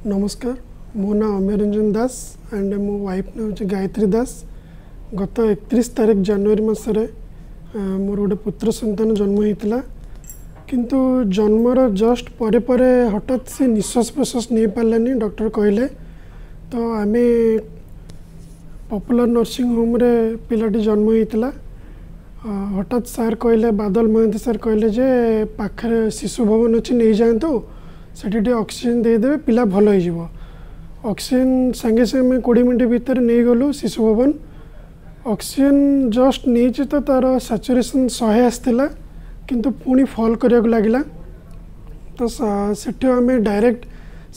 ନମସ୍କାର ମୋ ନାଁ ଅମୀୟ ରଞ୍ଜନ ଦାସ ଆଣ୍ଡ ମୋ ୱାଇଫ୍ ନାଁ ହେଉଛି ଗାୟତ୍ରୀ ଦାସ। ଗତ ଏକତିରିଶ ତାରିଖ ଜାନୁଆରୀ ମାସରେ ମୋର ଗୋଟେ ପୁତ୍ର ସନ୍ତାନ ଜନ୍ମ ହେଇଥିଲା। କିନ୍ତୁ ଜନ୍ମର ଜଷ୍ଟ ପରେ ପରେ ହଠାତ୍ ସେ ନିଶ୍ୱାସ ପ୍ରଶ୍ୱାସ ନେଇପାରିଲାନି ଡକ୍ଟର କହିଲେ। ତ ଆମେ ପପୁଲାର ନର୍ସିଂ ହୋମ୍ରେ ପିଲାଟି ଜନ୍ମ ହେଇଥିଲା। ହଠାତ୍ ସାର୍ କହିଲେ ବାଦଲ ମହାନ୍ତି ସାର୍ କହିଲେ ଯେ ପାଖରେ ଶିଶୁ ଭବନ ଅଛି ନେଇଯାଆନ୍ତୁ। ସେଠି ଟିକେ ଅକ୍ସିଜେନ୍ ଦେଇଦେବେ ପିଲା ଭଲ ହେଇଯିବ। ଅକ୍ସିଜେନ୍ ସାଙ୍ଗେ ସାଙ୍ଗେ ଆମେ କୋଡ଼ିଏ ମିନିଟ୍ ଭିତରେ ନେଇଗଲୁ ଶିଶୁ ଭବନ। ଅକ୍ସିଜେନ୍ ଜଷ୍ଟ ନେଇଛି ତ ତା'ର ସାଚୁରେସନ୍ ଶହେ ଆସିଥିଲା କିନ୍ତୁ ପୁଣି ଫଲ୍ କରିବାକୁ ଲାଗିଲା। ତ ସା- ସେଠୁ ଆମେ ଡାଇରେକ୍ଟ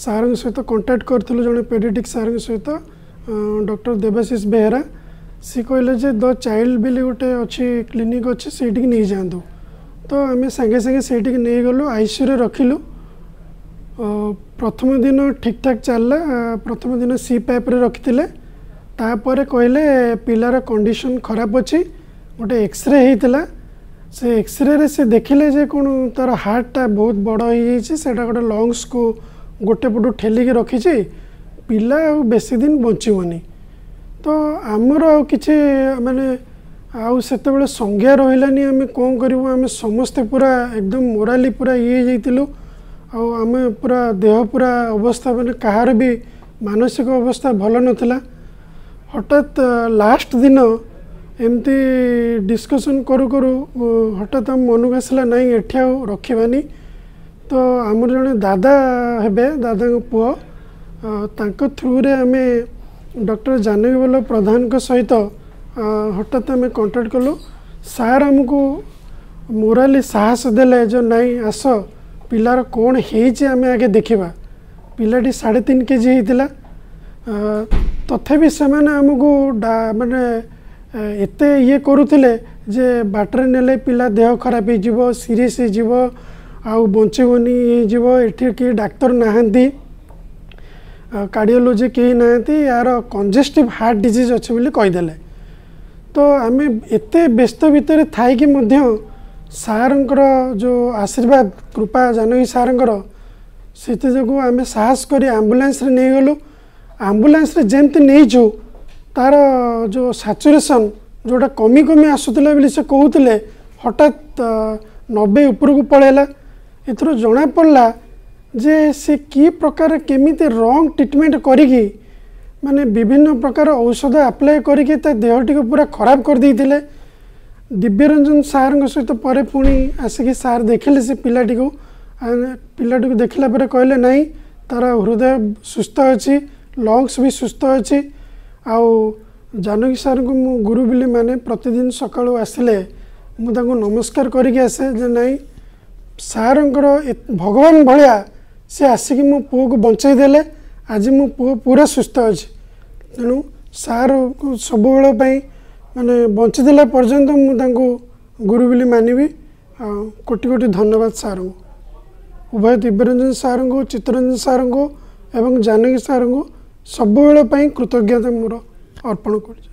ସାର୍ଙ୍କ ସହିତ କଣ୍ଟାକ୍ଟ କରିଥିଲୁ ଜଣେ ପେଡ଼ିଟିକ୍ ସାର୍ଙ୍କ ସହିତ ଡକ୍ଟର ଦେବାଶିଷ ବେହେରା। ସିଏ କହିଲେ ଯେ ଦ ଚାଇଲ୍ଡ ବୋଲି ଗୋଟେ ଅଛି କ୍ଲିନିକ୍ ଅଛି ସେଇଠିକି ନେଇଯାଆନ୍ତୁ। ତ ଆମେ ସାଙ୍ଗେ ସାଙ୍ଗେ ସେଇଠିକି ନେଇଗଲୁ ଆଇସିୟୁରେ ରଖିଲୁ। ପ୍ରଥମ ଦିନ ଠିକ୍ଠାକ୍ ଚାଲିଲା। ପ୍ରଥମ ଦିନ ସି ପାଇପ୍ରେ ରଖିଥିଲେ। ତାପରେ କହିଲେ ପିଲାର କଣ୍ଡିସନ୍ ଖରାପ ଅଛି। ଗୋଟେ ଏକ୍ସରେ ହେଇଥିଲା। ସେ ଏକ୍ସରେରେ ସେ ଦେଖିଲେ ଯେ କ'ଣ ତା'ର ହାର୍ଟଟା ବହୁତ ବଡ଼ ହେଇଯାଇଛି। ସେଇଟା ଗୋଟେ ଲଙ୍ଗସକୁ ଗୋଟେ ପଟୁ ଠେଲିକି ରଖିଛି। ପିଲା ଆଉ ବେଶୀ ଦିନ ବଞ୍ଚିବନି। ତ ଆମର ଆଉ କିଛି ମାନେ ଆଉ ସେତେବେଳେ ସଂଜ୍ଞା ରହିଲାନି। ଆମେ କ'ଣ କରିବୁ? ଆମେ ସମସ୍ତେ ପୁରା ଏକଦମ ମୋରାଲି ପୁରା ଇଏ ହେଇଯାଇଥିଲୁ। ଆଉ ଆମେ ପୁରା ଦେହ ପୁରା ଅବସ୍ଥା ମାନେ କାହାର ବି ମାନସିକ ଅବସ୍ଥା ଭଲ ନଥିଲା। ହଠାତ୍ ଲାଷ୍ଟ ଦିନ ଏମିତି ଡିସ୍କସନ୍ କରୁ କରୁ ହଠାତ୍ ଆମ ମନକୁ ଆସିଲା ନାଇଁ ଏଠି ଆଉ ରଖିବାନି। ତ ଆମର ଜଣେ ଦାଦା ହେବେ ଦାଦାଙ୍କ ପୁଅ ତାଙ୍କ ଥ୍ରୁରେ ଆମେ ଡକ୍ଟର ଜାନକୀ ବଲ୍ଲଭ ପ୍ରଧାନଙ୍କ ସହିତ ହଠାତ୍ ଆମେ କଣ୍ଟାକ୍ଟ କଲୁ। ସାର୍ ଆମକୁ ମୋରାଲି ସାହସ ଦେଲେ ଯେ ନାଇଁ ଆସ। ପିଲାର କ'ଣ ହେଇଛି ଆମେ ଆଗେ ଦେଖିବା ପିଲାଟି ସାଢ଼େ ତିନି କେଜି ହେଇଥିଲା ଅ, ତଥାପି ସେମାନେ ଆମକୁ ଡା- ମାନେ ଅ, ଏତେ ଇଏ କରୁଥିଲେ ଯେ ବାଟରେ ନେଲେ ପିଲା ଦେହ ଖରାପ ହେଇଯିବ ସିରିୟସ୍ ହେଇଯିବ ଆଉ ବଞ୍ଚିବନି ଇଏ ହେଇଯିବ ଏଠି କେହି ଡାକ୍ତର ନାହାନ୍ତି କାର୍ଡ଼ିଓଲୋଜି କେହି ନାହାନ୍ତି ୟାର କଞ୍ଜେଷ୍ଟିଭ୍ ହାର୍ଟ ଡିଜିଜ୍ ଅଛି ବୋଲି କହିଦେଲେ ତ ଆମେ ଏତେ ବ୍ୟସ୍ତ ଭିତରେ ଥାଇକି ମଧ୍ୟ ସାର୍ଙ୍କର ଯେଉଁ ଆଶୀର୍ବାଦ କୃପା ଜାନକୀ ସାର୍ଙ୍କର ସେଥିଯୋଗୁଁ ଆମେ ସାହସ କରି ଆମ୍ବୁଲାନ୍ସରେ ନେଇଗଲୁ। ଆମ୍ବୁଲାନ୍ସରେ ଯେମିତି ନେଇଛୁ ତା'ର ଯେଉଁ ସାଚୁରେସନ୍ ଯେଉଁଟା କମି କମି ଆସୁଥିଲା ବୋଲି ସେ କହୁଥିଲେ ହଠାତ୍ ନବେ ଉପରକୁ ପଳେଇଲା। ଏଥିରୁ ଜଣାପଡ଼ିଲା ଯେ ସେ କି ପ୍ରକାର କେମିତି ରଙ୍ଗ ଟ୍ରିଟମେଣ୍ଟ କରିକି ମାନେ ବିଭିନ୍ନ ପ୍ରକାର ଔଷଧ ଆପ୍ଲାଏ କରିକି ତା ଦେହଟିକୁ ପୁରା ଖରାପ କରିଦେଇଥିଲେ। ଦିବ୍ୟରଞ୍ଜନ ସାର୍ଙ୍କ ସହିତ ପରେ ପୁଣି ଆସିକି ସାର୍ ଦେଖିଲେ ସେ ପିଲାଟିକୁ। ପିଲାଟିକୁ ଦେଖିଲା ପରେ କହିଲେ ନାହିଁ ତା'ର ହୃଦୟ ସୁସ୍ଥ ଅଛି ଲଙ୍ଗସ୍ ବି ସୁସ୍ଥ ଅଛି। ଆଉ ଜାନକୀ ସାର୍ଙ୍କୁ ମୁଁ ଗୁରୁ ବୋଲି ମାନେ ପ୍ରତିଦିନ ସକାଳୁ ଆସିଲେ ମୁଁ ତାଙ୍କୁ ନମସ୍କାର କରିକି ଆସେ ଯେ ନାହିଁ ସାର୍ଙ୍କର ଭଗବାନ ଭଳିଆ ସେ ଆସିକି ମୋ ପୁଅକୁ ବଞ୍ଚେଇ ଦେଲେ। ଆଜି ମୋ ପୁଅ ପୁରା ସୁସ୍ଥ ଅଛି। ତେଣୁ ସାର୍କୁ ସବୁବେଳ ପାଇଁ ମାନେ ବଞ୍ଚିଥିଲା ପର୍ଯ୍ୟନ୍ତ ମୁଁ ତାଙ୍କୁ ଗୁରୁ ବୋଲି ମାନିବି। ଆଉ କୋଟି କୋଟି ଧନ୍ୟବାଦ ସାର୍ଙ୍କୁ। ଉଭୟ ଦିବ୍ୟରଞ୍ଜନ ସାର୍ଙ୍କୁ ଚିତ୍ତରଞ୍ଜନ ସାର୍ଙ୍କୁ ଏବଂ ଜାନକୀ ସାର୍ଙ୍କୁ ସବୁବେଳ ପାଇଁ କୃତଜ୍ଞତା ମୋର ଅର୍ପଣ କରୁଛି।